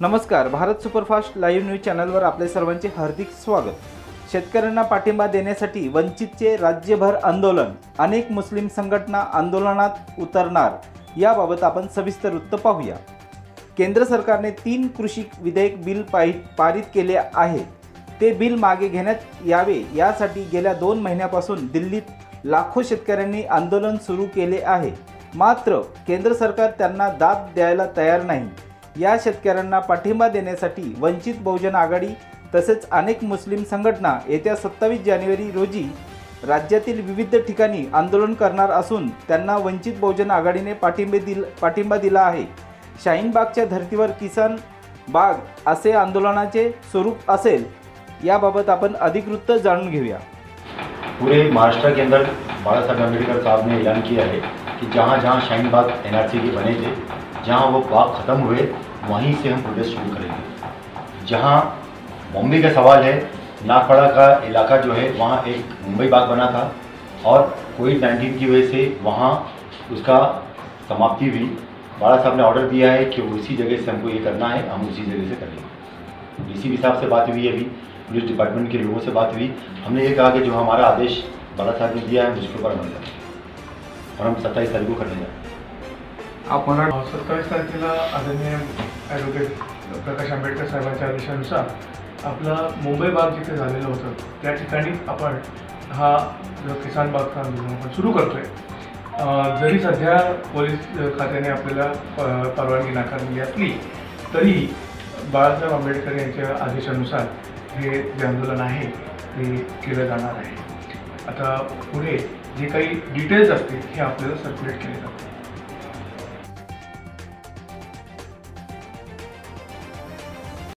नमस्कार Bharat superfast live news चॅनलवर आपले सर्वांचे हार्दिक स्वागत. शेतकऱ्यांना पाठिंबा देण्यासाठी वंचितचे राज्यभर आंदोलन अनेक मुस्लिम संघटना आंदोलनात उतरणार. याबाबत आपण सविस्तर वृत्त पाहूया. केंद्र सरकारने तीन कृषी विधेयक बिल पाहि पारित केले आहे. ते बिल मागे घेण्यात यावे यासाठी गेल्या दोन महिन्यापासून दिल्लीत लाखो शेतकऱ्यांनी आंदोलन सुरू केले आहे. मात्र केंद्र सरकार त्यांना दाद द्यायला तयार नाही. या शेतकऱ्यांना पाठिंबा देण्यासाठी वंचित बहुजन आघाडी तसेच अनेक मुस्लिम संघटना येत्या सत्तावीस जानेवारी रोजी राज्यातील विविध ठिकाणी आंदोलन करणार असून त्यांना वंचित बहुजन आघाडीने पाठिंबे दिल पाठिंबा दिला आहे. शाहीनबागच्या धर्तीवर किसान बाग असे आंदोलनाचे स्वरूप असेल याबाबत आपण अधिकृत जाणून घेऊया. पूरे महाराष्ट्र के अंदर बाला साहब साहब ने ऐलान किया है कि जहाँ जहाँ शाहीन बाग एन के बने थे जहाँ वो बाग ख़त्म हुए, वहीं से हम प्रोटेस्ट शुरू करेंगे। जहाँ बॉम्बे का सवाल है, नागपड़ा का इलाका जो है, वहाँ एक मुंबई बाग बना था और कोविड नाइन्टीन की वजह से वहाँ उसका समाप्ति हुई। बाला साहब ने ऑर्डर दिया है कि उसी जगह से हमको ये करना है, हम उसी जगह से करेंगे। डी सी साहब से बात हुई अभी, पुलिस डिपार्टमेंट के लोगों से बात हुई। हमने ये कहा कि जो हमारा आदेश बाला साहब ने दिया है उसके ऊपर अमल करें और हम सत्ताईस तारीख को करने जा रहे हैं। आपण सत्तावीस तारखेला आदरणीय ॲडव्होकेट प्रकाश आंबेडकर साहेबांच्या आदेशानुसार आपला मुंबई बाग जिथे झालेलं होतं त्या ठिकाणी आपण हा जो किसान बागचा आंदोलन आपण सुरू करतोय. जरी सध्या पोलीस खात्याने आपल्याला परवानगी नाकारलेली असली तरी बाळासाहेब आंबेडकर यांच्या आदेशानुसार हे जे आंदोलन आहे ते केलं जाणार आहे. आता पुढे जे काही डिटेल्स असतील हे आपल्याला सर्क्युलेट केले जातात